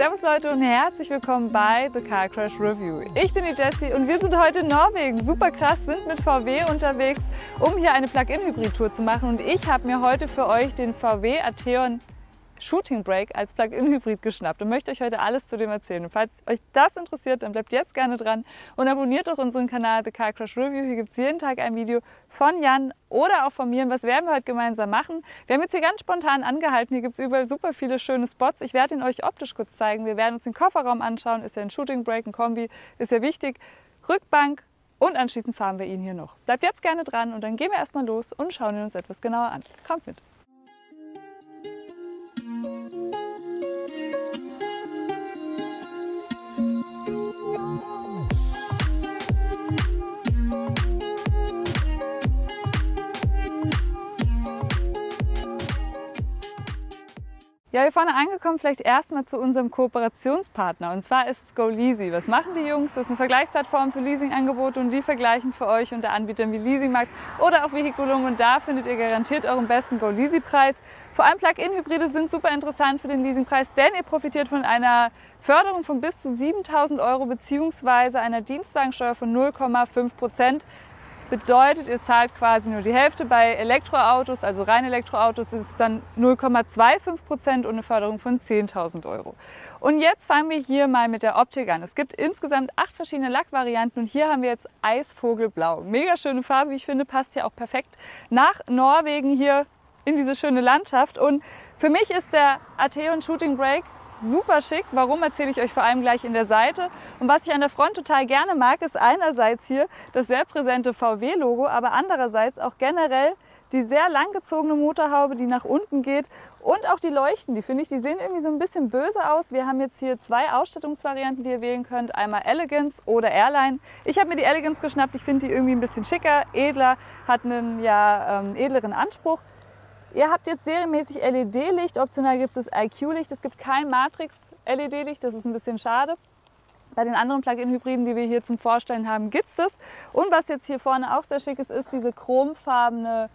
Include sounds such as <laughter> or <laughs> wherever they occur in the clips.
Servus Leute und herzlich willkommen bei The Car Crash Review. Ich bin die Jessie und wir sind heute in Norwegen. Super krass, sind mit VW unterwegs, um hier eine Plug-in-Hybrid-Tour zu machen. Und ich habe mir heute für euch den VW Atheon Shooting Brake als Plug-in-Hybrid geschnappt und möchte euch heute alles zu dem erzählen. Und falls euch das interessiert, dann bleibt jetzt gerne dran und abonniert doch unseren Kanal The Car Crash Review. Hier gibt es jeden Tag ein Video von Jan oder auch von mir. Und was werden wir heute gemeinsam machen? Wir haben jetzt hier ganz spontan angehalten. Hier gibt es überall super viele schöne Spots. Ich werde ihn euch optisch kurz zeigen. Wir werden uns den Kofferraum anschauen. Ist ja ein Shooting Brake, ein Kombi, ist ja wichtig. Rückbank, und anschließend fahren wir ihn hier noch. Bleibt jetzt gerne dran und dann gehen wir erstmal los und schauen ihn uns etwas genauer an. Kommt mit! Ja, hier vorne angekommen, vielleicht erstmal zu unserem Kooperationspartner und zwar ist es GoLeasy. Was machen die Jungs? Das ist eine Vergleichsplattform für Leasingangebote und die vergleichen für euch unter Anbietern wie Leasingmarkt oder auch Vehiculum und da findet ihr garantiert euren besten GoLeasy-Preis. Vor allem Plug-in-Hybride sind super interessant für den Leasingpreis, denn ihr profitiert von einer Förderung von bis zu 7000 Euro bzw. einer Dienstwagensteuer von 0,5 Prozent. Bedeutet, ihr zahlt quasi nur die Hälfte. Bei Elektroautos, also rein Elektroautos, ist es dann 0,25 Prozent und eine Förderung von 10.000 Euro. Und jetzt fangen wir hier mal mit der Optik an. Es gibt insgesamt acht verschiedene Lackvarianten und hier haben wir jetzt Eisvogelblau. Mega schöne Farbe, wie ich finde, passt hier auch perfekt nach Norwegen hier in diese schöne Landschaft. Und für mich ist der Atheon Shooting Brake super schick. Warum erzähle ich euch vor allem gleich in der Seite. Und was ich an der Front total gerne mag, ist einerseits hier das sehr präsente VW-Logo, aber andererseits auch generell die sehr langgezogene Motorhaube, die nach unten geht und auch die Leuchten, die finde ich, die sehen irgendwie so ein bisschen böse aus. Wir haben jetzt hier zwei Ausstattungsvarianten, die ihr wählen könnt. Einmal Elegance oder Airline. Ich habe mir die Elegance geschnappt. Ich finde die irgendwie ein bisschen schicker, edler, hat einen ja, ähm, edleren Anspruch. Ihr habt jetzt serienmäßig LED-Licht, optional gibt es das IQ-Licht. Es gibt kein Matrix-LED-Licht, das ist ein bisschen schade. Bei den anderen Plug-in-Hybriden, die wir hier zum Vorstellen haben, gibt es das. Und was jetzt hier vorne auch sehr schick ist, ist diese chromfarbene,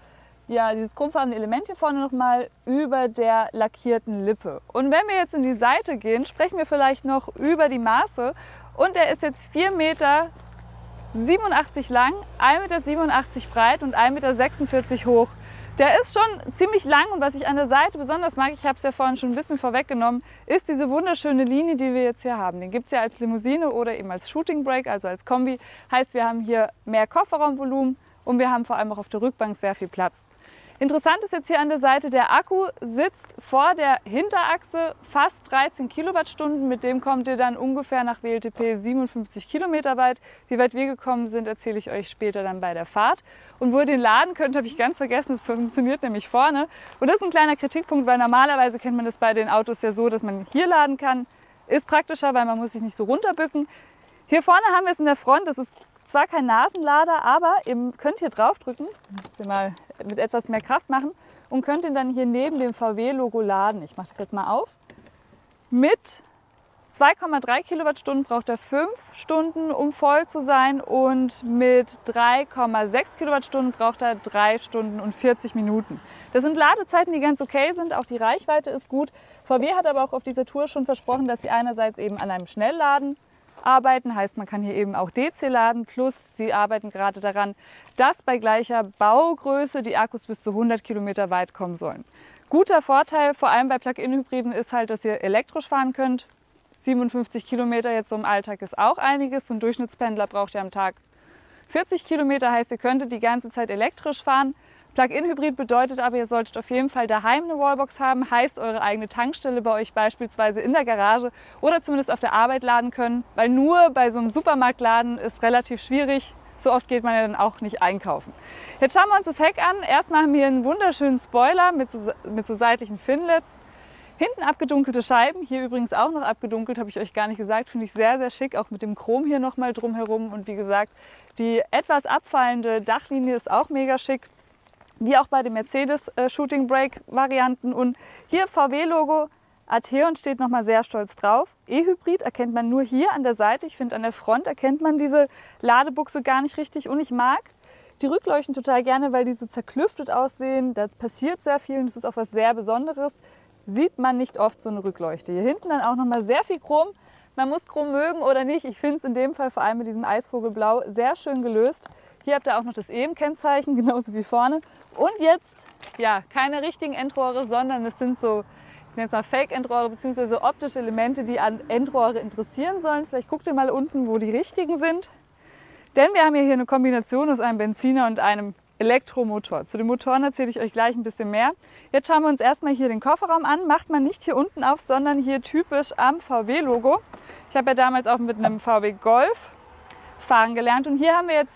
ja, dieses chromfarbene Element hier vorne nochmal über der lackierten Lippe. Und wenn wir jetzt in die Seite gehen, sprechen wir vielleicht noch über die Maße. Und der ist jetzt 4 Meter 87 lang, 1,87 Meter breit und 1,46 Meter hoch. Der ist schon ziemlich lang und was ich an der Seite besonders mag, ich habe es ja vorhin schon ein bisschen vorweggenommen, ist diese wunderschöne Linie, die wir jetzt hier haben. Den gibt es ja als Limousine oder eben als Shooting Brake, also als Kombi. Heißt, wir haben hier mehr Kofferraumvolumen und wir haben vor allem auch auf der Rückbank sehr viel Platz. Interessant ist jetzt hier an der Seite, der Akku sitzt vor der Hinterachse fast 13 Kilowattstunden. Mit dem kommt ihr dann ungefähr nach WLTP 57 Kilometer weit. Wie weit wir gekommen sind, erzähle ich euch später dann bei der Fahrt. Und wo ihr den laden könnt, habe ich ganz vergessen, das funktioniert nämlich vorne. Und das ist ein kleiner Kritikpunkt, weil normalerweise kennt man das bei den Autos ja so, dass man hier laden kann. Ist praktischer, weil man muss sich nicht so runterbücken. Hier vorne haben wir es in der Front, das ist zwar kein Nasenlader, aber ihr könnt hier drauf drücken, müsst ihr mal mit etwas mehr Kraft machen und könnt ihn dann hier neben dem VW-Logo laden. Ich mache das jetzt mal auf. Mit 2,3 Kilowattstunden braucht er 5 Stunden, um voll zu sein und mit 3,6 Kilowattstunden braucht er 3 Stunden und 40 Minuten. Das sind Ladezeiten, die ganz okay sind, auch die Reichweite ist gut. VW hat aber auch auf dieser Tour schon versprochen, dass sie einerseits eben an einem Schnellladen arbeiten. Heißt, man kann hier eben auch DC laden. Plus, sie arbeiten gerade daran, dass bei gleicher Baugröße die Akkus bis zu 100 Kilometer weit kommen sollen. Guter Vorteil, vor allem bei Plug-in-Hybriden, ist halt, dass ihr elektrisch fahren könnt. 57 Kilometer jetzt so im Alltag ist auch einiges. So ein Durchschnittspendler braucht ja am Tag 40 Kilometer, heißt, ihr könntet die ganze Zeit elektrisch fahren. Plug-in-Hybrid bedeutet aber, ihr solltet auf jeden Fall daheim eine Wallbox haben, heißt eure eigene Tankstelle bei euch beispielsweise in der Garage oder zumindest auf der Arbeit laden können, weil nur bei so einem Supermarktladen ist relativ schwierig. So oft geht man ja dann auch nicht einkaufen. Jetzt schauen wir uns das Heck an. Erstmal haben wir einen wunderschönen Spoiler mit so, mit so seitlichen Finlets. Hinten abgedunkelte Scheiben, hier übrigens auch noch abgedunkelt, habe ich euch gar nicht gesagt, finde ich sehr, sehr schick, auch mit dem Chrom hier nochmal drumherum. Und wie gesagt, die etwas abfallende Dachlinie ist auch mega schick wie auch bei den Mercedes äh, Shooting Brake Varianten. Und hier VW-Logo, Atheon steht nochmal sehr stolz drauf. E-Hybrid erkennt man nur hier an der Seite. Ich finde, an der Front erkennt man diese Ladebuchse gar nicht richtig. Und ich mag die Rückleuchten total gerne, weil die so zerklüftet aussehen. Da passiert sehr viel und das ist auch was sehr Besonderes. sieht man nicht oft so eine Rückleuchte. Hier hinten dann auch nochmal sehr viel Chrom. Man muss Chrom mögen oder nicht. Ich finde es in dem Fall vor allem mit diesem Eisvogelblau sehr schön gelöst. Hier habt ihr auch noch das EM-Kennzeichen, <laughs> genauso wie vorne. Und jetzt, ja, keine richtigen Endrohre, sondern es sind so, ich nenne es mal Fake-Endrohre, beziehungsweise optische Elemente, die an Endrohre interessieren sollen. Vielleicht guckt ihr mal unten, wo die richtigen sind. Denn wir haben hier eine Kombination aus einem Benziner und einem Elektromotor. Zu den Motoren erzähle ich euch gleich ein bisschen mehr. Jetzt schauen wir uns erstmal hier den Kofferraum an. Macht man nicht hier unten auf, sondern hier typisch am VW-Logo. Ich habe ja damals auch mit einem VW Golf fahren gelernt und hier haben wir jetzt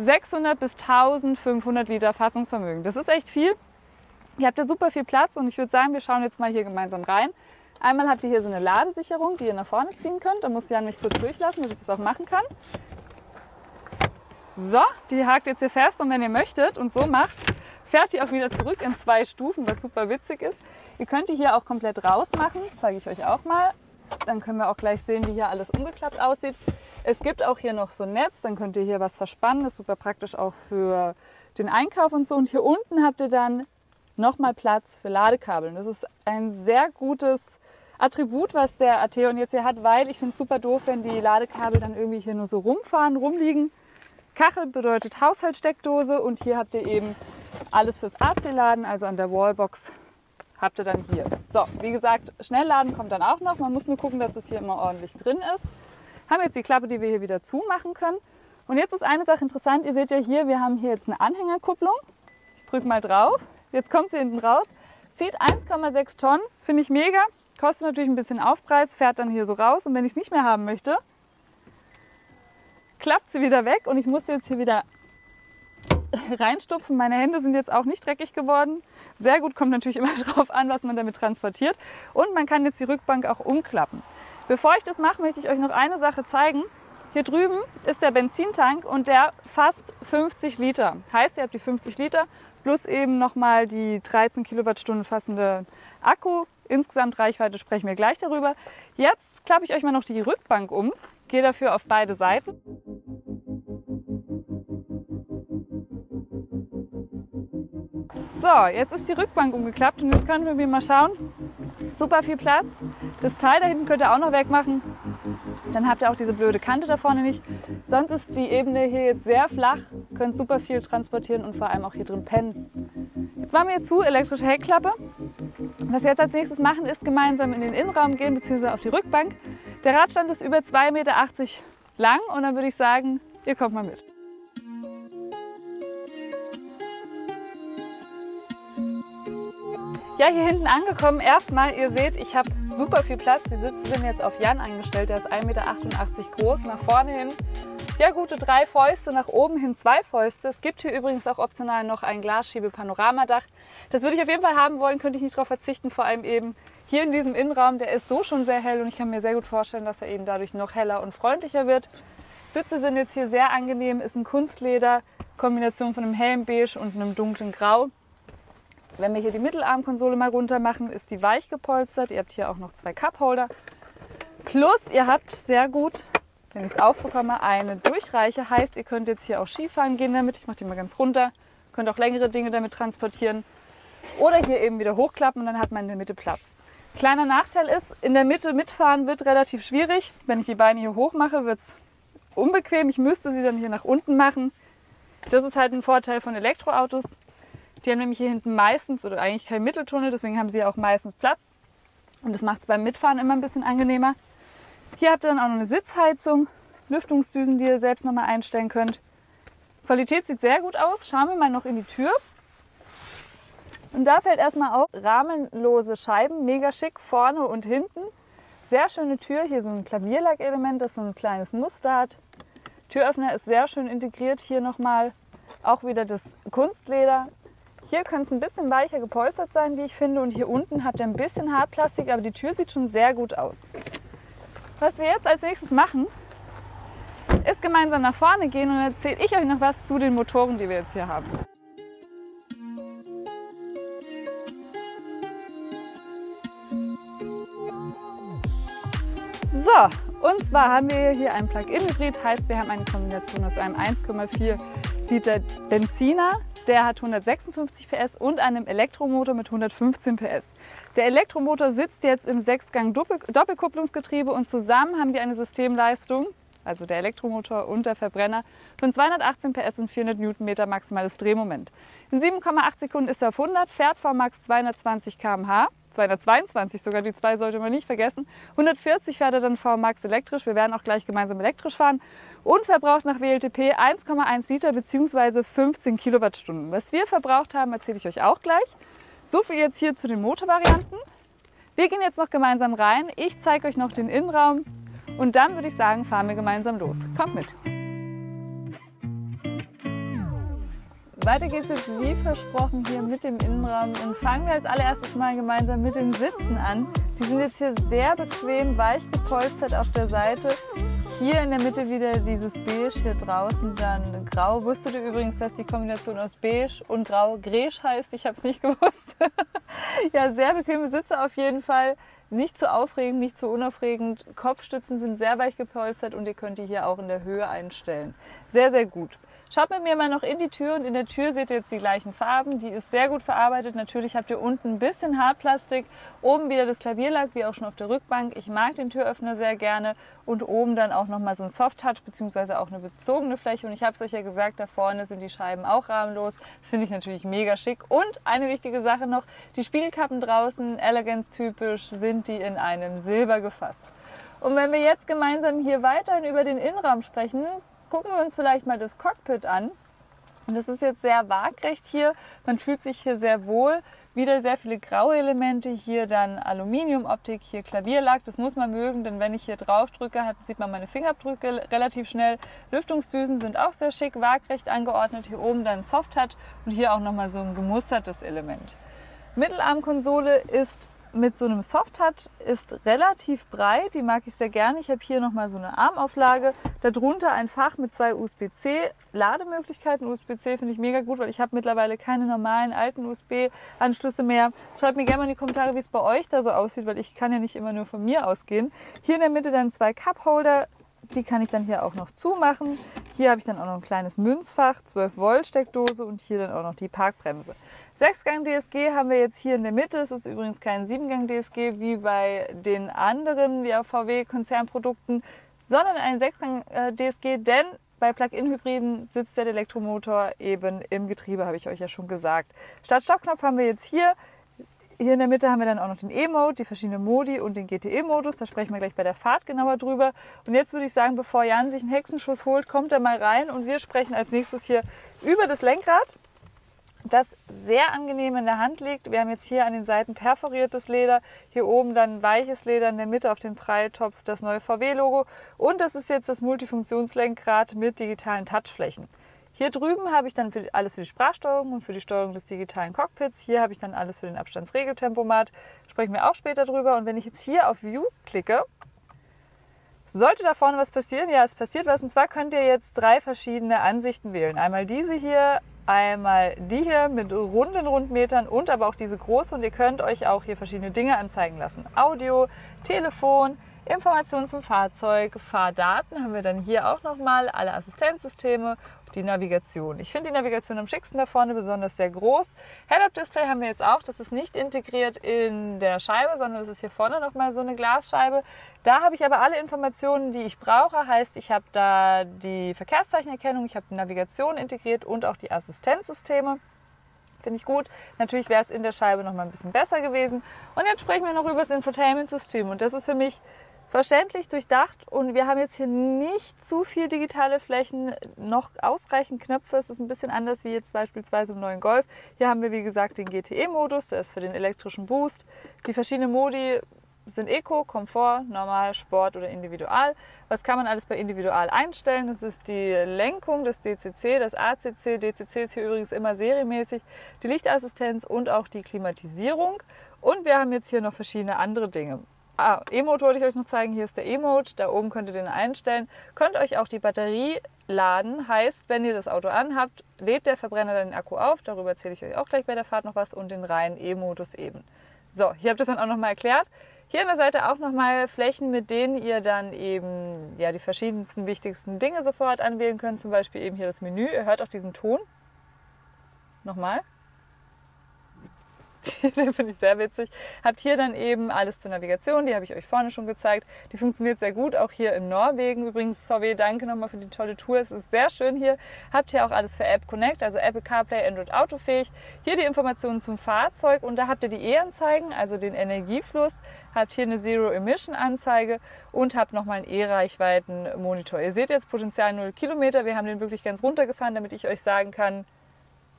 600 bis 1500 Liter Fassungsvermögen. Das ist echt viel. Ihr habt ja super viel Platz und ich würde sagen, wir schauen jetzt mal hier gemeinsam rein. Einmal habt ihr hier so eine Ladesicherung, die ihr nach vorne ziehen könnt. Da muss Jan mich kurz durchlassen, dass ich das auch machen kann. So, die hakt jetzt hier fest und wenn ihr möchtet und so macht, fährt die auch wieder zurück in zwei Stufen, was super witzig ist. Ihr könnt die hier auch komplett rausmachen, zeige ich euch auch mal. Dann können wir auch gleich sehen, wie hier alles umgeklappt aussieht. Es gibt auch hier noch so ein Netz, dann könnt ihr hier was verspannen. Das ist super praktisch auch für den Einkauf und so. Und hier unten habt ihr dann nochmal Platz für Ladekabel. Das ist ein sehr gutes Attribut, was der Atheon jetzt hier hat, weil ich finde es super doof, wenn die Ladekabel dann irgendwie hier nur so rumfahren, rumliegen. Kachel bedeutet Haushaltssteckdose und hier habt ihr eben alles fürs AC-Laden, also an der Wallbox habt ihr dann hier. So, wie gesagt, Schnellladen kommt dann auch noch. Man muss nur gucken, dass das hier immer ordentlich drin ist. Haben jetzt die Klappe, die wir hier wieder zumachen können. Und jetzt ist eine Sache interessant. Ihr seht ja hier, wir haben hier jetzt eine Anhängerkupplung. Ich drücke mal drauf. Jetzt kommt sie hinten raus. Zieht 1,6 Tonnen. Finde ich mega. Kostet natürlich ein bisschen Aufpreis. Fährt dann hier so raus. Und wenn ich es nicht mehr haben möchte, klappt sie wieder weg und ich muss jetzt hier wieder <laughs> reinstupfen. Meine Hände sind jetzt auch nicht dreckig geworden. Sehr gut, kommt natürlich <laughs> immer darauf an, was man damit transportiert. Und man kann jetzt die Rückbank auch umklappen. Bevor ich das mache, möchte ich euch noch eine Sache zeigen. Hier drüben ist der Benzintank und der fasst 50 Liter. Heißt, ihr habt die 50 Liter plus eben nochmal die 13 Kilowattstunden fassende Akku. Insgesamt Reichweite sprechen wir gleich darüber. Jetzt klappe ich euch mal noch die Rückbank um. Gehe dafür auf beide Seiten. So, jetzt ist die Rückbank umgeklappt und jetzt können wir mal schauen. Super viel Platz. Das Teil da hinten könnt ihr auch noch wegmachen. Dann habt ihr auch diese blöde Kante da vorne nicht. Sonst ist die Ebene hier jetzt sehr flach. Könnt super viel transportieren und vor allem auch hier drin pennen. Jetzt machen wir hier zu, elektrische Heckklappe. Was wir jetzt als nächstes machen, ist gemeinsam in den Innenraum gehen bzw. auf die Rückbank. Der Radstand ist über 2,80 Meter lang und dann würde ich sagen, ihr kommt mal mit. Ja, hier hinten angekommen. Erstmal, ihr seht, ich habe super viel Platz. Die Sitze sind jetzt auf Jan eingestellt. Der ist 1,88 Meter groß. Nach vorne hin, ja, gute drei Fäuste. Nach oben hin zwei Fäuste. Es gibt hier übrigens auch optional noch ein Glasschiebe-Panoramadach. Das würde ich auf jeden Fall haben wollen, könnte ich nicht darauf verzichten. Vor allem eben hier in diesem Innenraum. Der ist so schon sehr hell und ich kann mir sehr gut vorstellen, dass er eben dadurch noch heller und freundlicher wird. Sitze sind jetzt hier sehr angenehm. Ist ein Kunstleder. Kombination von einem hellen Beige und einem dunklen Grau. Wenn wir hier die Mittelarmkonsole mal runter machen, ist die weich gepolstert. Ihr habt hier auch noch zwei Cupholder. Plus ihr habt sehr gut, wenn ich es aufbekomme, eine Durchreiche. Heißt, ihr könnt jetzt hier auch Skifahren gehen damit. Ich mache die mal ganz runter. Könnt auch längere Dinge damit transportieren. Oder hier eben wieder hochklappen und dann hat man in der Mitte Platz. Kleiner Nachteil ist, in der Mitte mitfahren wird relativ schwierig. Wenn ich die Beine hier hoch mache, wird es unbequem. Ich müsste sie dann hier nach unten machen. Das ist halt ein Vorteil von Elektroautos. Die haben nämlich hier hinten meistens oder eigentlich keinen Mitteltunnel, deswegen haben sie ja auch meistens Platz. Und das macht es beim Mitfahren immer ein bisschen angenehmer. Hier habt ihr dann auch noch eine Sitzheizung, Lüftungsdüsen, die ihr selbst nochmal einstellen könnt. Qualität sieht sehr gut aus. Schauen wir mal noch in die Tür. Und da fällt erstmal auf, rahmenlose Scheiben, mega schick, vorne und hinten. Sehr schöne Tür, hier so ein Klavierlackelement, das so ein kleines Muster hat. Türöffner ist sehr schön integriert, hier nochmal auch wieder das Kunstleder. Hier könnte es ein bisschen weicher gepolstert sein, wie ich finde. Und hier unten habt ihr ein bisschen Hartplastik, aber die Tür sieht schon sehr gut aus. Was wir jetzt als nächstes machen, ist gemeinsam nach vorne gehen und erzähle ich euch noch was zu den Motoren, die wir jetzt hier haben. So, und zwar haben wir hier ein Plug-in-Hybrid, heißt wir haben eine Kombination aus einem 1,4 Liter Benziner Der hat 156 PS und einem Elektromotor mit 115 PS. Der Elektromotor sitzt jetzt im Sechsgang Doppelkupplungsgetriebe und zusammen haben die eine Systemleistung, also der Elektromotor und der Verbrenner, von 218 PS und 400 Newtonmeter maximales Drehmoment. In 7,8 Sekunden ist er auf 100, fährt VMAX 220 km/h. 222 sogar, die zwei sollte man nicht vergessen. 140 fährt er dann VMAX elektrisch. Wir werden auch gleich gemeinsam elektrisch fahren. Und verbraucht nach WLTP 1,1 Liter bzw. 15 Kilowattstunden. Was wir verbraucht haben, erzähle ich euch auch gleich. So viel jetzt hier zu den Motorvarianten. Wir gehen jetzt noch gemeinsam rein. Ich zeige euch noch den Innenraum und dann würde ich sagen, fahren wir gemeinsam los. Kommt mit! Weiter geht es jetzt wie versprochen hier mit dem Innenraum und fangen wir als allererstes mal gemeinsam mit den Sitzen an. Die sind jetzt hier sehr bequem, weich gepolstert auf der Seite. Hier in der Mitte wieder dieses Beige, hier draußen dann Grau. Wusstet ihr übrigens, dass die Kombination aus Beige und Grau Gräsch heißt? Ich habe es nicht <laughs> gewusst. ja, sehr bequeme Sitze auf jeden Fall. Nicht zu aufregend, nicht zu unaufregend. Kopfstützen sind sehr weich gepolstert und ihr könnt die hier auch in der Höhe einstellen. Sehr, sehr gut. Schaut mit mir mal noch in die Tür und in der Tür seht ihr jetzt die gleichen Farben. Die ist sehr gut verarbeitet. Natürlich habt ihr unten ein bisschen Hartplastik, oben wieder das Klavierlack, wie auch schon auf der Rückbank. Ich mag den Türöffner sehr gerne und oben dann auch nochmal so ein Soft-Touch bzw. auch eine bezogene Fläche. Und ich habe es euch ja gesagt, da vorne sind die Scheiben auch rahmenlos. Das finde ich natürlich mega schick. Und eine wichtige Sache noch, die Spielkappen draußen, Elegance-typisch, sind die in einem Silber gefasst. Und wenn wir jetzt gemeinsam hier weiterhin über den Innenraum sprechen, gucken wir uns vielleicht mal das Cockpit an. Und das ist jetzt sehr waagrecht hier. Man fühlt sich hier sehr wohl. Wieder sehr viele graue Elemente. Hier dann Aluminiumoptik, hier Klavierlack. Das muss man mögen, denn wenn ich hier drauf drücke, sieht man meine Fingerabdrücke relativ schnell. Lüftungsdüsen sind auch sehr schick, waagrecht angeordnet. Hier oben dann Soft Touch und hier auch nochmal so ein gemustertes Element. Mittelarmkonsole ist mit so einem Soft-Touch ist relativ breit, die mag ich sehr gerne. Ich habe hier nochmal so eine Armauflage, darunter ein Fach mit zwei USB-C Lademöglichkeiten. USB-C finde ich mega gut, weil ich habe mittlerweile keine normalen alten USB-Anschlüsse mehr. Schreibt mir gerne mal in die Kommentare, wie es bei euch da so aussieht, weil ich kann ja nicht immer nur von mir ausgehen. Hier in der Mitte dann zwei Cup-Holder, die kann ich dann hier auch noch zumachen. Hier habe ich dann auch noch ein kleines Münzfach, 12 Volt Steckdose und hier dann auch noch die Parkbremse. Sechsgang DSG haben wir jetzt hier in der Mitte. Es ist übrigens kein Siebengang DSG wie bei den anderen ja, VW Konzernprodukten, sondern ein Sechsgang äh, DSG, denn bei Plug-in-Hybriden sitzt der Elektromotor eben im Getriebe, habe ich euch ja schon gesagt. Start-Stopp-Knopf haben wir jetzt hier. Hier in der Mitte haben wir dann auch noch den E-Mode, die verschiedenen Modi und den GTE-Modus. Da sprechen wir gleich bei der Fahrt genauer drüber. Und jetzt würde ich sagen, bevor Jan sich einen Hexenschuss holt, kommt er mal rein und wir sprechen als nächstes hier über das Lenkrad das sehr angenehm in der Hand liegt. Wir haben jetzt hier an den Seiten perforiertes Leder, hier oben dann weiches Leder, in der Mitte auf dem Pralltopf das neue VW-Logo und das ist jetzt das Multifunktionslenkrad mit digitalen Touchflächen. Hier drüben habe ich dann für alles für die Sprachsteuerung und für die Steuerung des digitalen Cockpits. Hier habe ich dann alles für den Abstandsregeltempomat. Sprechen wir auch später drüber. Und wenn ich jetzt hier auf View klicke, sollte da vorne was passieren? Ja, es passiert was. Und zwar könnt ihr jetzt drei verschiedene Ansichten wählen. Einmal diese hier, einmal die hier mit runden Rundmetern und aber auch diese große. Und ihr könnt euch auch hier verschiedene Dinge anzeigen lassen. Audio, Telefon, Informationen zum Fahrzeug, Fahrdaten haben wir dann hier auch nochmal, alle Assistenzsysteme, die Navigation. Ich finde die Navigation am schicksten da vorne, besonders sehr groß. Head-Up-Display haben wir jetzt auch, das ist nicht integriert in der Scheibe, sondern das ist hier vorne nochmal so eine Glasscheibe. Da habe ich aber alle Informationen, die ich brauche. Heißt, ich habe da die Verkehrszeichenerkennung, ich habe die Navigation integriert und auch die Assistenzsysteme. Finde ich gut. Natürlich wäre es in der Scheibe noch mal ein bisschen besser gewesen. Und jetzt sprechen wir noch über das Infotainment-System. Und das ist für mich verständlich durchdacht und wir haben jetzt hier nicht zu viel digitale Flächen, noch ausreichend Knöpfe. Es ist ein bisschen anders wie jetzt beispielsweise im neuen Golf. Hier haben wir wie gesagt den GTE-Modus, der ist für den elektrischen Boost. Die verschiedenen Modi sind Eco, Komfort, Normal, Sport oder Individual. Was kann man alles bei Individual einstellen? Das ist die Lenkung, das DCC, das ACC. DCC ist hier übrigens immer serienmäßig, die Lichtassistenz und auch die Klimatisierung. Und wir haben jetzt hier noch verschiedene andere Dinge. Ah, E-Mode wollte ich euch noch zeigen. Hier ist der E-Mode. Da oben könnt ihr den einstellen. Könnt euch auch die Batterie laden. Heißt, wenn ihr das Auto anhabt, lädt der Verbrenner dann den Akku auf. Darüber erzähle ich euch auch gleich bei der Fahrt noch was. Und den reinen E-Modus eben. So, hier habt ihr es dann auch nochmal erklärt. Hier an der Seite auch nochmal Flächen, mit denen ihr dann eben ja, die verschiedensten wichtigsten Dinge sofort anwählen könnt. Zum Beispiel eben hier das Menü. Ihr hört auch diesen Ton. Nochmal. <laughs> den finde ich sehr witzig. Habt hier dann eben alles zur Navigation, die habe ich euch vorne schon gezeigt. Die funktioniert sehr gut, auch hier in Norwegen. Übrigens, VW, danke nochmal für die tolle Tour. Es ist sehr schön hier. Habt hier auch alles für App Connect, also Apple CarPlay, Android Auto fähig. Hier die Informationen zum Fahrzeug und da habt ihr die E-Anzeigen, also den Energiefluss. Habt hier eine Zero-Emission-Anzeige und habt nochmal einen E-Reichweiten-Monitor. Ihr seht jetzt Potenzial 0 Kilometer. Wir haben den wirklich ganz runtergefahren, damit ich euch sagen kann,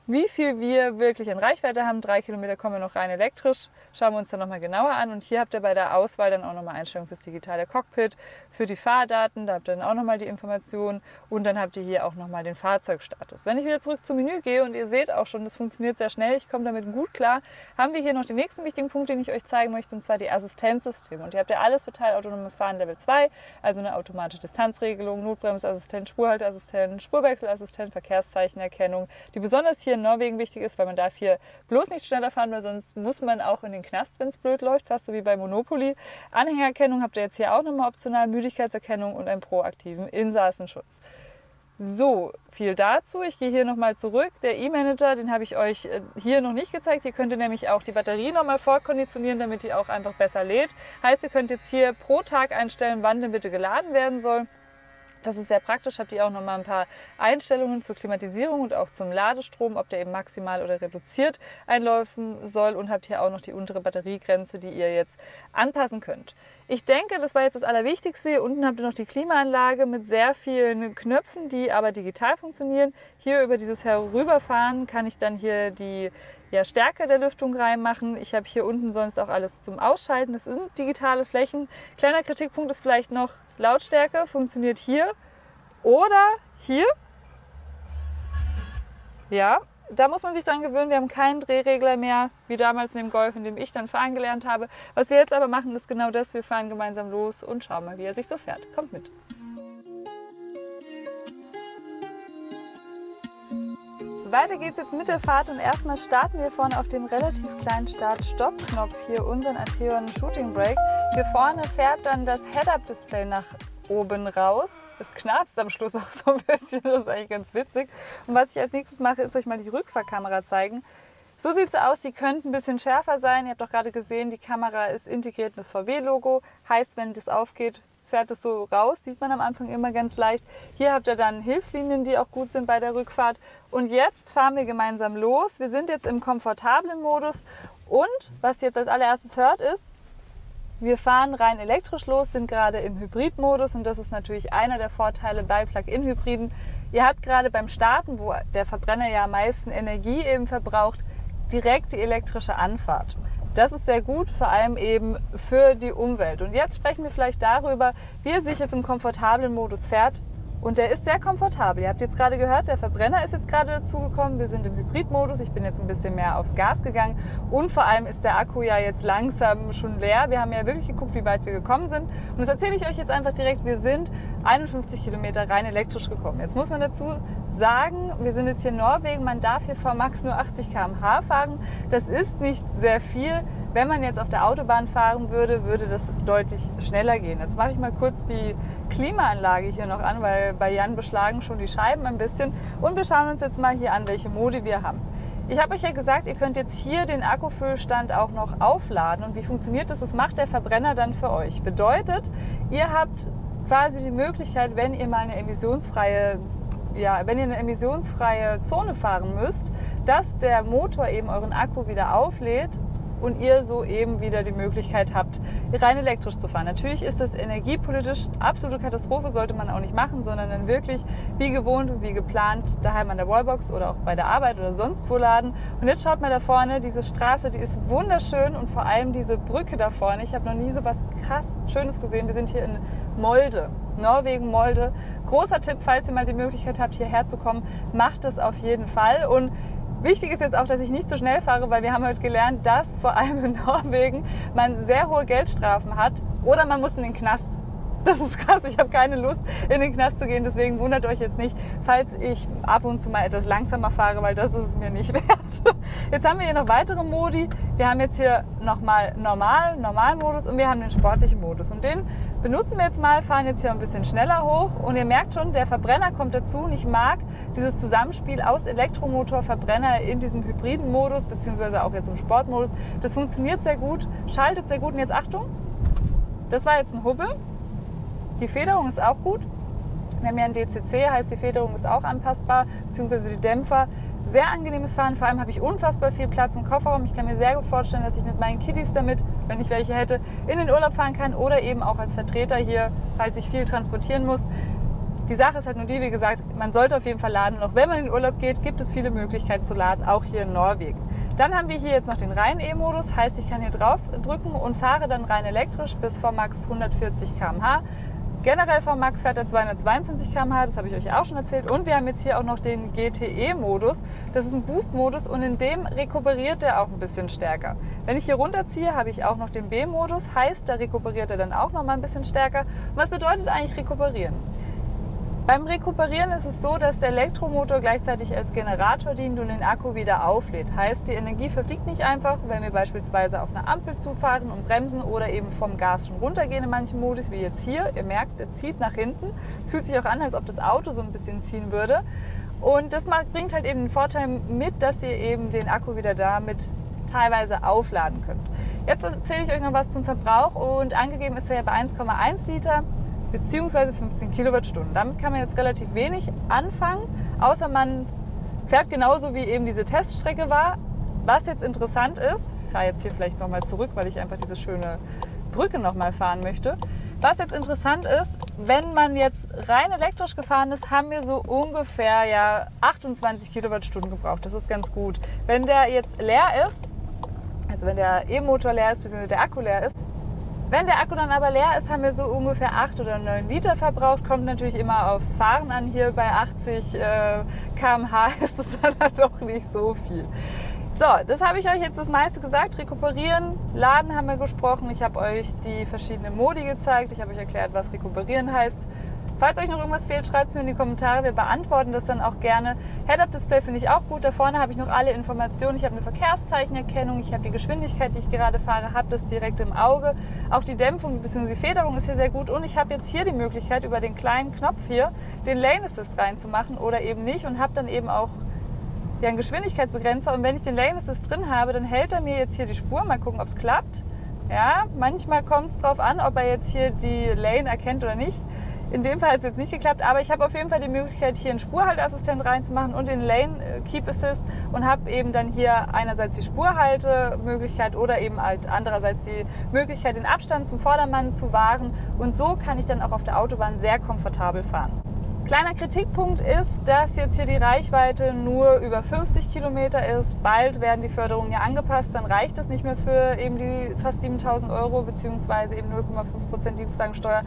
wie viel wir wirklich an Reichweite haben. Drei Kilometer kommen wir noch rein elektrisch. Schauen wir uns dann nochmal genauer an. Und hier habt ihr bei der Auswahl dann auch nochmal Einstellungen fürs digitale Cockpit, für die Fahrdaten. Da habt ihr dann auch nochmal die Informationen. Und dann habt ihr hier auch nochmal den Fahrzeugstatus. Wenn ich wieder zurück zum Menü gehe und ihr seht auch schon, das funktioniert sehr schnell, ich komme damit gut klar, haben wir hier noch den nächsten wichtigen Punkt, den ich euch zeigen möchte, und zwar die Assistenzsysteme. Und ihr habt ja alles für teilautonomes Fahren Level 2, also eine automatische Distanzregelung, Notbremsassistent, Spurhalteassistent, Spurwechselassistent, Verkehrszeichenerkennung, die besonders hier hier in Norwegen wichtig ist, weil man darf hier bloß nicht schneller fahren, weil sonst muss man auch in den Knast, wenn es blöd läuft, fast so wie bei Monopoly. Anhängerkennung habt ihr jetzt hier auch nochmal optional, Müdigkeitserkennung und einen proaktiven Insassenschutz. So, viel dazu. Ich gehe hier nochmal zurück. Der E-Manager, den habe ich euch äh, hier noch nicht gezeigt. Hier könnt ihr nämlich auch die Batterie nochmal vorkonditionieren, damit die auch einfach besser lädt. Heißt, ihr könnt jetzt hier pro Tag einstellen, wann denn bitte geladen werden soll. Das ist sehr praktisch. Habt ihr auch noch mal ein paar Einstellungen zur Klimatisierung und auch zum Ladestrom, ob der eben maximal oder reduziert einläufen soll. Und habt hier auch noch die untere Batteriegrenze, die ihr jetzt anpassen könnt. Ich denke, das war jetzt das Allerwichtigste. Hier unten habt ihr noch die Klimaanlage mit sehr vielen Knöpfen, die aber digital funktionieren. Hier über dieses Herüberfahren kann ich dann hier die ja, Stärke der Lüftung reinmachen. Ich habe hier unten sonst auch alles zum Ausschalten. Das sind digitale Flächen. Kleiner Kritikpunkt ist vielleicht noch Lautstärke. Funktioniert hier oder hier. Ja, da muss man sich dran gewöhnen. Wir haben keinen Drehregler mehr, wie damals in dem Golf, in dem ich dann fahren gelernt habe. Was wir jetzt aber machen, ist genau das. Wir fahren gemeinsam los und schauen mal, wie er sich so fährt. Kommt mit. Weiter geht's jetzt mit der Fahrt und erstmal starten wir vorne auf dem relativ kleinen Start-Stopp-Knopf hier unseren Atheon Shooting Brake. Hier vorne fährt dann das Head-Up-Display nach oben raus. Es knarzt am Schluss <laughs> auch so ein bisschen, das ist eigentlich ganz witzig. Und was ich als nächstes mache, ist euch mal die Rückfahrkamera zeigen. So sieht es aus, die könnte ein bisschen schärfer sein. Ihr habt doch gerade gesehen, die Kamera ist integriert in das VW-Logo. Heißt, wenn das aufgeht, fährt es so raus, sieht man am Anfang immer ganz leicht. Hier habt ihr dann Hilfslinien, die auch gut sind bei der Rückfahrt. Und jetzt fahren wir gemeinsam los. Wir sind jetzt im komfortablen Modus und was ihr jetzt als allererstes hört ist, wir fahren rein elektrisch los, sind gerade im Hybridmodus und das ist natürlich einer der Vorteile bei Plug-in-Hybriden. Ihr habt gerade beim Starten, wo der Verbrenner ja am meisten Energie eben verbraucht, direkt die elektrische Anfahrt. Das ist sehr gut, vor allem eben für die Umwelt. Und jetzt sprechen wir vielleicht darüber, wie er sich jetzt im komfortablen Modus fährt. Und der ist sehr komfortabel. Ihr habt jetzt gerade gehört, der Verbrenner ist jetzt gerade dazugekommen. Wir sind im Hybridmodus. Ich bin jetzt ein bisschen mehr aufs Gas gegangen. Und vor allem ist der Akku ja jetzt langsam schon leer. Wir haben ja wirklich geguckt, wie weit wir gekommen sind. Und das erzähle ich euch jetzt einfach direkt. Wir sind 51 Kilometer rein elektrisch gekommen. Jetzt muss man dazu sagen, wir sind jetzt hier in Norwegen. Man darf hier vor max nur 80 km/h fahren. Das ist nicht sehr viel. Wenn man jetzt auf der Autobahn fahren würde, würde das deutlich schneller gehen. Jetzt mache ich mal kurz die Klimaanlage hier noch an, weil bei Jan beschlagen schon die Scheiben ein bisschen. Und wir schauen uns jetzt mal hier an, welche Modi wir haben. Ich habe euch ja gesagt, ihr könnt jetzt hier den Akkufüllstand auch noch aufladen. Und wie funktioniert das? Das macht der Verbrenner dann für euch. Bedeutet, ihr habt quasi die Möglichkeit, wenn ihr mal eine emissionsfreie ja, wenn ihr eine emissionsfreie Zone fahren müsst, dass der Motor eben euren Akku wieder auflädt und ihr so eben wieder die Möglichkeit habt, rein elektrisch zu fahren. Natürlich ist das energiepolitisch absolute Katastrophe, sollte man auch nicht machen, sondern dann wirklich wie gewohnt und wie geplant daheim an der Wallbox oder auch bei der Arbeit oder sonst wo laden. Und jetzt schaut mal da vorne, diese Straße, die ist wunderschön und vor allem diese Brücke da vorne. Ich habe noch nie so was krass Schönes gesehen. Wir sind hier in Molde. Norwegen, Molde. Großer Tipp, falls ihr mal die Möglichkeit habt, hierher zu kommen, macht es auf jeden Fall. Und Wichtig ist jetzt auch, dass ich nicht zu schnell fahre, weil wir haben heute gelernt, dass vor allem in Norwegen man sehr hohe Geldstrafen hat oder man muss in den Knast. Das ist krass, ich habe keine Lust, in den Knast zu gehen. Deswegen wundert euch jetzt nicht, falls ich ab und zu mal etwas langsamer fahre, weil das ist es mir nicht <laughs> wert. Jetzt haben wir hier noch weitere Modi. Wir haben jetzt hier nochmal normal, Normalmodus und wir haben den sportlichen Modus. Und den benutzen wir jetzt mal, fahren jetzt hier ein bisschen schneller hoch und ihr merkt schon, der Verbrenner kommt dazu und ich mag dieses Zusammenspiel aus Elektromotor, Verbrenner in diesem hybriden Modus, beziehungsweise auch jetzt im Sportmodus. Das funktioniert sehr gut, schaltet sehr gut und jetzt Achtung, das war jetzt ein Hubbel. Die Federung ist auch gut. Wir haben ja ein DCC, heißt die Federung ist auch anpassbar, beziehungsweise die Dämpfer sehr angenehmes Fahren. Vor allem habe ich unfassbar viel Platz im Kofferraum. Ich kann mir sehr gut vorstellen, dass ich mit meinen Kiddies damit, wenn ich welche hätte, in den Urlaub fahren kann oder eben auch als Vertreter hier, falls ich viel transportieren muss. Die Sache ist halt nur die, wie gesagt, man sollte auf jeden Fall laden. Und auch wenn man in den Urlaub geht, gibt es viele Möglichkeiten zu laden, auch hier in Norwegen. Dann haben wir hier jetzt noch den reinen E-Modus, heißt ich kann hier drauf drücken und fahre dann rein elektrisch bis Max 140 km/h. Generell vom Max fährt er 222 km/h, das habe ich euch auch schon erzählt. Und wir haben jetzt hier auch noch den GTE-Modus. Das ist ein Boost-Modus und in dem rekuperiert er auch ein bisschen stärker. Wenn ich hier runterziehe, habe ich auch noch den B-Modus, heißt, da rekuperiert er dann auch noch mal ein bisschen stärker. Und was bedeutet eigentlich rekuperieren? Beim Rekuperieren ist es so, dass der Elektromotor gleichzeitig als Generator dient und den Akku wieder auflädt. Heißt, die Energie verfliegt nicht einfach, wenn wir beispielsweise auf eine Ampel zufahren und bremsen oder eben vom Gas schon runtergehen in manchen Modus, wie jetzt hier. Ihr merkt, er zieht nach hinten. Es fühlt sich auch an, als ob das Auto so ein bisschen ziehen würde. Und das bringt halt eben den Vorteil mit, dass ihr eben den Akku wieder damit teilweise aufladen könnt. Jetzt erzähle ich euch noch was zum Verbrauch und angegeben ist er ja bei 1,1 Liter beziehungsweise 15 Kilowattstunden. Damit kann man jetzt relativ wenig anfangen, außer man fährt genauso wie eben diese Teststrecke war. Was jetzt interessant ist, ich fahre jetzt hier vielleicht nochmal zurück, weil ich einfach diese schöne Brücke nochmal fahren möchte. Was jetzt interessant ist, wenn man jetzt rein elektrisch gefahren ist, haben wir so ungefähr ja 28 Kilowattstunden gebraucht. Das ist ganz gut. Wenn der jetzt leer ist, also wenn der E-Motor leer ist, beziehungsweise der Akku leer ist, wenn der Akku dann aber leer ist, haben wir so ungefähr 8 oder 9 Liter verbraucht. Kommt natürlich immer aufs Fahren an. Hier bei 80 äh, km/h <laughs> ist es dann halt doch nicht so viel. So, das habe ich euch jetzt das meiste gesagt. Rekuperieren, Laden haben wir gesprochen. Ich habe euch die verschiedenen Modi gezeigt. Ich habe euch erklärt, was Rekuperieren heißt. Falls euch noch irgendwas fehlt, schreibt es mir in die Kommentare. Wir beantworten das dann auch gerne. Head-Up-Display finde ich auch gut. Da vorne habe ich noch alle Informationen. Ich habe eine Verkehrszeichenerkennung, ich habe die Geschwindigkeit, die ich gerade fahre, habe das direkt im Auge. Auch die Dämpfung bzw. die Federung ist hier sehr gut. Und ich habe jetzt hier die Möglichkeit, über den kleinen Knopf hier den Lane Assist reinzumachen oder eben nicht und habe dann eben auch ja, einen Geschwindigkeitsbegrenzer. Und wenn ich den Lane Assist drin habe, dann hält er mir jetzt hier die Spur. Mal gucken, ob es klappt. Ja, manchmal kommt es darauf an, ob er jetzt hier die Lane erkennt oder nicht. In dem Fall hat es jetzt nicht geklappt, aber ich habe auf jeden Fall die Möglichkeit, hier einen Spurhalteassistent reinzumachen und den Lane äh, Keep Assist und habe eben dann hier einerseits die Spurhaltemöglichkeit oder eben halt andererseits die Möglichkeit, den Abstand zum Vordermann zu wahren. Und so kann ich dann auch auf der Autobahn sehr komfortabel fahren. Kleiner Kritikpunkt ist, dass jetzt hier die Reichweite nur über 50 Kilometer ist. Bald werden die Förderungen ja angepasst, dann reicht das nicht mehr für eben die fast 7000 Euro beziehungsweise eben 0,5 Prozent Dienstwagensteuer.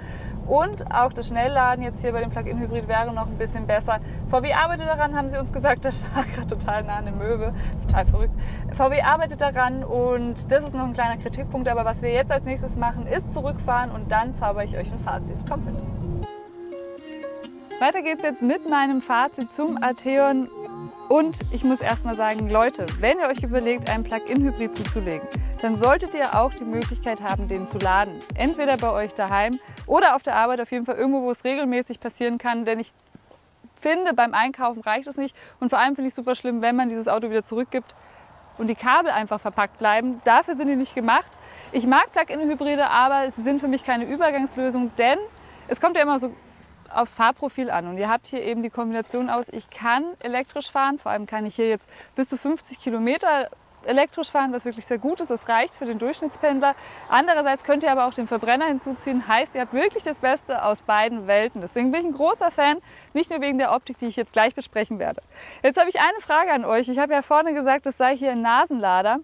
Und auch das Schnellladen jetzt hier bei dem Plug-in-Hybrid wäre noch ein bisschen besser. VW arbeitet daran, haben sie uns gesagt, das war gerade total nah an der Möwe, total verrückt. VW arbeitet daran und das ist noch ein kleiner Kritikpunkt, aber was wir jetzt als nächstes machen, ist zurückfahren und dann zauber ich euch ein Fazit. Kommt mit! Weiter geht's jetzt mit meinem Fazit zum Atheon. Und ich muss erstmal sagen, Leute, wenn ihr euch überlegt, einen Plug-in-Hybrid zuzulegen, dann solltet ihr auch die Möglichkeit haben, den zu laden. Entweder bei euch daheim oder auf der Arbeit, auf jeden Fall irgendwo, wo es regelmäßig passieren kann. Denn ich finde, beim Einkaufen reicht es nicht. Und vor allem finde ich super schlimm, wenn man dieses Auto wieder zurückgibt und die Kabel einfach verpackt bleiben. Dafür sind die nicht gemacht. Ich mag Plug-in-Hybride, aber sie sind für mich keine Übergangslösung, denn es kommt ja immer so aufs Fahrprofil an. Und ihr habt hier eben die Kombination aus, ich kann elektrisch fahren, vor allem kann ich hier jetzt bis zu 50 Kilometer elektrisch fahren, was wirklich sehr gut ist. Es reicht für den Durchschnittspendler. Andererseits könnt ihr aber auch den Verbrenner hinzuziehen. Heißt, ihr habt wirklich das Beste aus beiden Welten. Deswegen bin ich ein großer Fan, nicht nur wegen der Optik, die ich jetzt gleich besprechen werde. Jetzt habe ich eine Frage an euch. Ich habe ja vorne gesagt, es sei hier ein Nasenlader.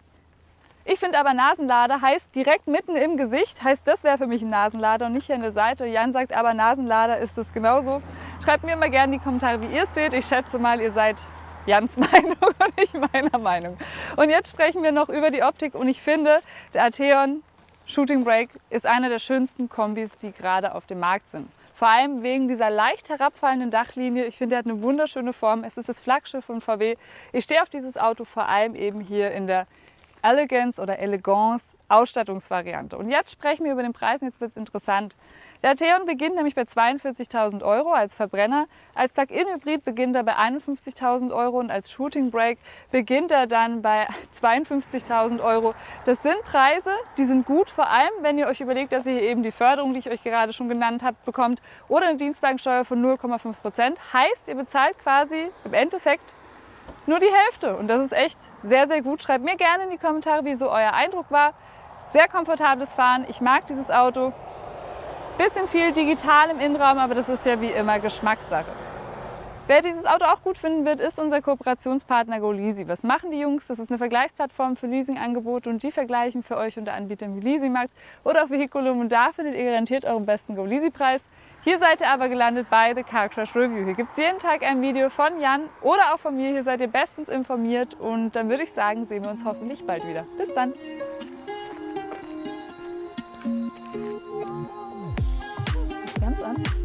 Ich finde aber Nasenlader heißt direkt mitten im Gesicht, heißt das wäre für mich ein Nasenlader und nicht hier an der Seite. Jan sagt aber Nasenlader ist es genauso. Schreibt mir mal gerne in die Kommentare, wie ihr es seht. Ich schätze mal, ihr seid Jans <laughs> Meinung und nicht meiner Meinung. Und jetzt sprechen wir noch über die Optik und ich finde, der Atheon Shooting Brake ist einer der schönsten Kombis, die gerade auf dem Markt sind. Vor allem wegen dieser leicht herabfallenden Dachlinie. Ich finde, er hat eine wunderschöne Form. Es ist das Flaggschiff von VW. Ich stehe auf dieses Auto vor allem eben hier in der Elegance oder Elegance Ausstattungsvariante. Und jetzt sprechen wir über den Preis und jetzt wird es interessant. Der Theon beginnt nämlich bei 42.000 Euro als Verbrenner. Als Plug-in-Hybrid beginnt er bei 51.000 Euro und als Shooting Brake beginnt er dann bei 52.000 Euro. Das sind Preise, die sind gut, vor allem wenn ihr euch überlegt, dass ihr hier eben die Förderung, die ich euch gerade schon genannt habe, bekommt oder eine Dienstwagensteuer von 0,5 Prozent. Heißt, ihr bezahlt quasi im Endeffekt nur die Hälfte und das ist echt sehr, sehr gut. Schreibt mir gerne in die Kommentare, wie so euer Eindruck war. Sehr komfortables Fahren. Ich mag dieses Auto. Bisschen viel digital im Innenraum, aber das ist ja wie immer Geschmackssache. Wer dieses Auto auch gut finden wird, ist unser Kooperationspartner GoLeasy. Was machen die Jungs? Das ist eine Vergleichsplattform für Leasingangebote und die vergleichen für euch unter Anbietern wie Leasingmarkt oder auch Vehiculum und da findet ihr garantiert euren besten GoLeasy-Preis. Hier seid ihr aber gelandet bei The Car Crash Review. Hier gibt es jeden Tag ein Video von Jan oder auch von mir. Hier seid ihr bestens informiert und dann würde ich sagen, sehen wir uns hoffentlich bald wieder. Bis dann! Ganz an.